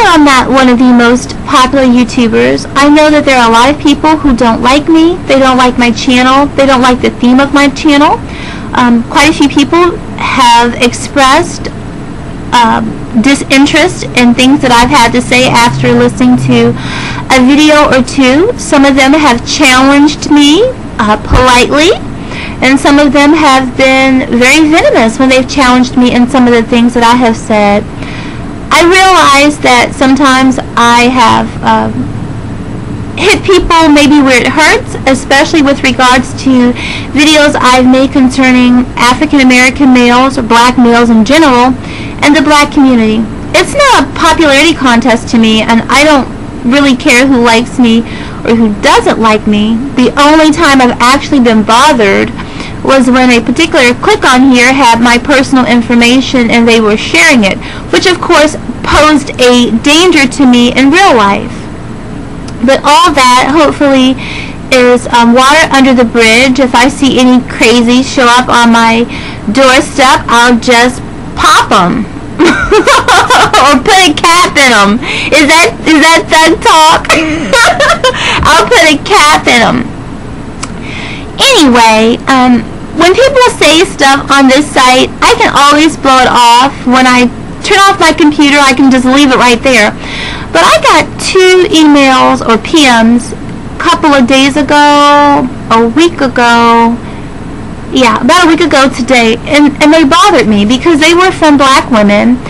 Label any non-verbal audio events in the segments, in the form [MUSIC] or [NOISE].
that I'm not one of the most popular YouTubers. I know that there are a lot of people who don't like me. They don't like my channel. They don't like the theme of my channel. Um, quite a few people have expressed um, disinterest in things that I've had to say after listening to a video or two. Some of them have challenged me uh, politely, and some of them have been very venomous when they've challenged me in some of the things that I have said. I realize that sometimes I have um, hit people maybe where it hurts, especially with regards to videos I've made concerning African American males or black males in general and the black community. It's not a popularity contest to me, and I don't really care who likes me or who doesn't like me. The only time I've actually been bothered was when a particular click on here had my personal information and they were sharing it, which of course posed a danger to me in real life. But all that hopefully is um, water under the bridge. If I see any crazy show up on my doorstep, I'll just pop them. [LAUGHS] or put a cap in them. Is that is that thug talk? [LAUGHS] I'll put a cap in them. Anyway, um, when people say stuff on this site, I can always blow it off. When I turn off my computer, I can just leave it right there. But I got two emails or PMs a couple of days ago, a week ago, yeah, about a week ago today, and, and they bothered me because they were from black women,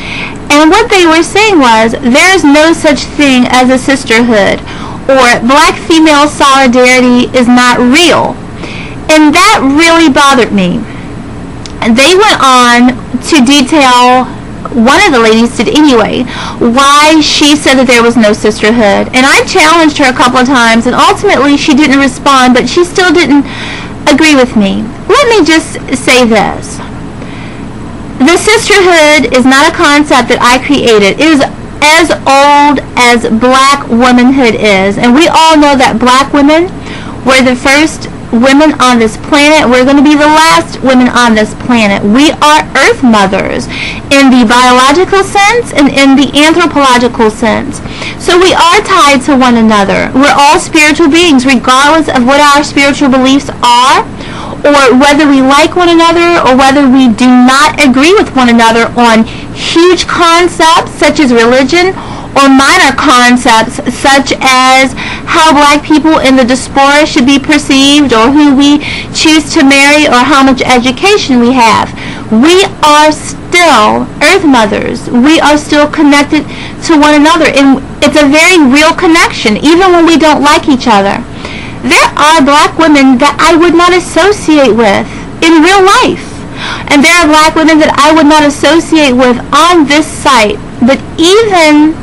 and what they were saying was, there is no such thing as a sisterhood, or black female solidarity is not real. And that really bothered me. And they went on to detail one of the ladies did anyway, why she said that there was no sisterhood. And I challenged her a couple of times, and ultimately she didn't respond, but she still didn't agree with me. Let me just say this. The sisterhood is not a concept that I created. It is as old as black womanhood is. And we all know that black women were the first women on this planet. We're going to be the last women on this planet. We are earth mothers in the biological sense and in the anthropological sense. So we are tied to one another. We're all spiritual beings regardless of what our spiritual beliefs are or whether we like one another or whether we do not agree with one another on huge concepts such as religion or minor concepts such as how black people in the diaspora should be perceived or who we choose to marry or how much education we have. We are still earth mothers. We are still connected to one another and it's a very real connection even when we don't like each other there are black women that I would not associate with in real life. And there are black women that I would not associate with on this site. But even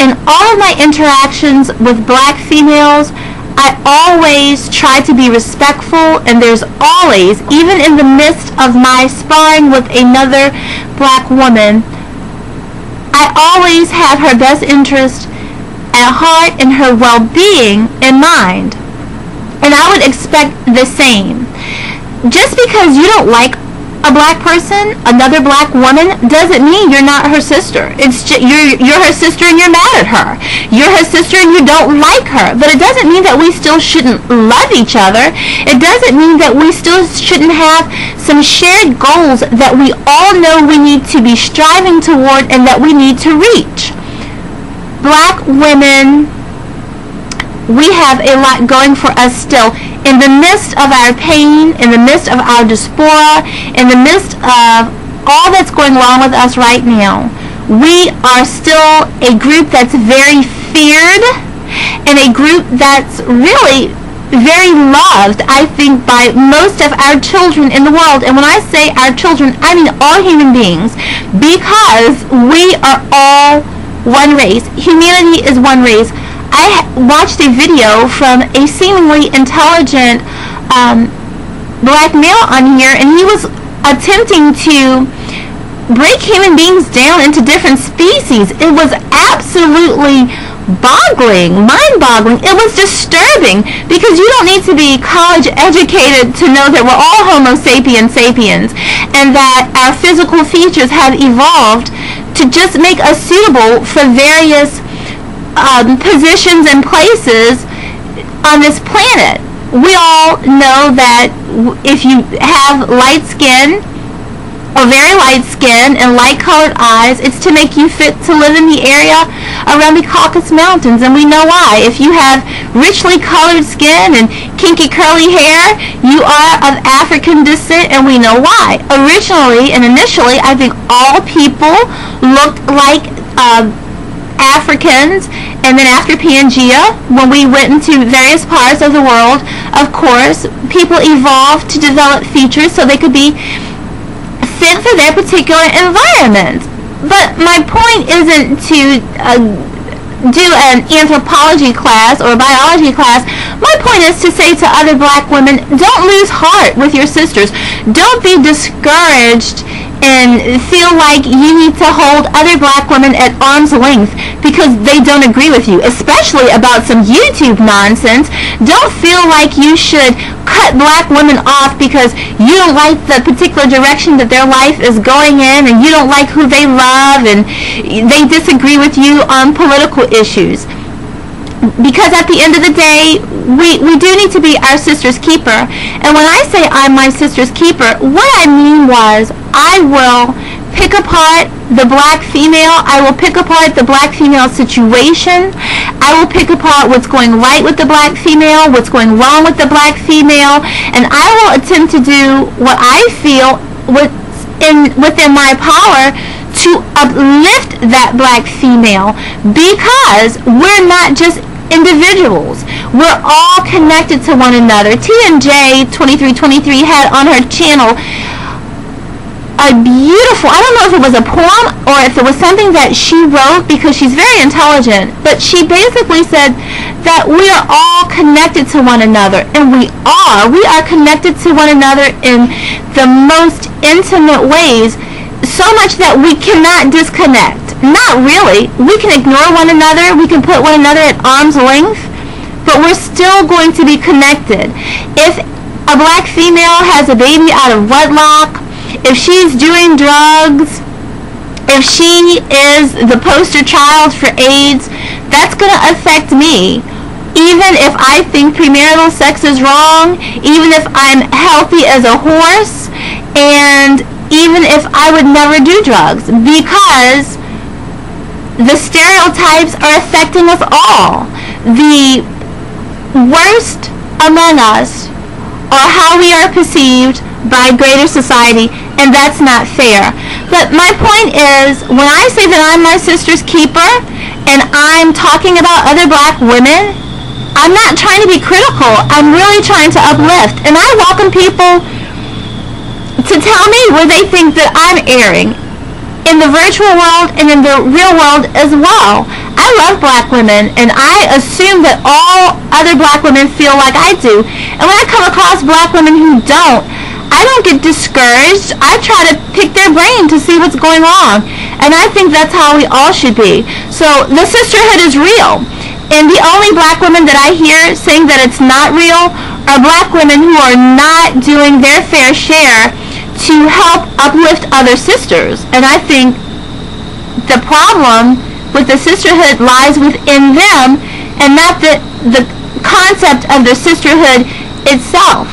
in all of my interactions with black females, I always try to be respectful and there's always, even in the midst of my sparring with another black woman, I always have her best interest at heart and her well-being in mind. And I would expect the same. Just because you don't like a black person, another black woman, doesn't mean you're not her sister. It's just, you're you're her sister and you're mad at her. You're her sister and you don't like her. But it doesn't mean that we still shouldn't love each other. It doesn't mean that we still shouldn't have some shared goals that we all know we need to be striving toward and that we need to reach. Black women we have a lot going for us still. In the midst of our pain, in the midst of our diaspora, in the midst of all that's going wrong with us right now, we are still a group that's very feared and a group that's really very loved, I think, by most of our children in the world. And when I say our children, I mean all human beings because we are all one race. Humanity is one race. I watched a video from a seemingly intelligent um, black male on here, and he was attempting to break human beings down into different species. It was absolutely boggling, mind-boggling. It was disturbing because you don't need to be college educated to know that we're all Homo sapiens sapiens and that our physical features have evolved to just make us suitable for various um, positions and places on this planet. We all know that if you have light skin or very light skin and light colored eyes, it's to make you fit to live in the area around the Caucasus Mountains. And we know why. If you have richly colored skin and kinky curly hair, you are of African descent, and we know why. Originally and initially, I think all people looked like uh, Africans, and then after Pangea, when we went into various parts of the world, of course, people evolved to develop features so they could be fit for their particular environment. But my point isn't to uh, do an anthropology class or a biology class. My point is to say to other black women, don't lose heart with your sisters. Don't be discouraged and feel like you need to hold other black women at arm's length because they don't agree with you, especially about some YouTube nonsense. Don't feel like you should cut black women off because you don't like the particular direction that their life is going in and you don't like who they love and they disagree with you on political issues because at the end of the day, we, we do need to be our sister's keeper. And when I say I'm my sister's keeper, what I mean was I will pick apart the black female. I will pick apart the black female situation. I will pick apart what's going right with the black female, what's going wrong with the black female, and I will attempt to do what I feel what's in, within my power to uplift that black female because we're not just individuals. We're all connected to one another. T and TNJ 2323 had on her channel a beautiful, I don't know if it was a poem or if it was something that she wrote because she's very intelligent, but she basically said that we are all connected to one another, and we are. We are connected to one another in the most intimate ways, so much that we cannot disconnect. Not really. We can ignore one another, we can put one another at arm's length, but we're still going to be connected. If a black female has a baby out of wedlock, if she's doing drugs, if she is the poster child for AIDS, that's going to affect me. Even if I think premarital sex is wrong, even if I'm healthy as a horse, and even if I would never do drugs, because the stereotypes are affecting us all. The worst among us are how we are perceived by greater society, and that's not fair. But my point is, when I say that I'm my sister's keeper, and I'm talking about other black women, I'm not trying to be critical. I'm really trying to uplift. And I welcome people to tell me where they think that I'm erring in the virtual world and in the real world as well. I love black women, and I assume that all other black women feel like I do. And when I come across black women who don't, don't get discouraged. I try to pick their brain to see what's going on. And I think that's how we all should be. So the sisterhood is real. And the only black women that I hear saying that it's not real are black women who are not doing their fair share to help uplift other sisters. And I think the problem with the sisterhood lies within them and not the, the concept of the sisterhood itself.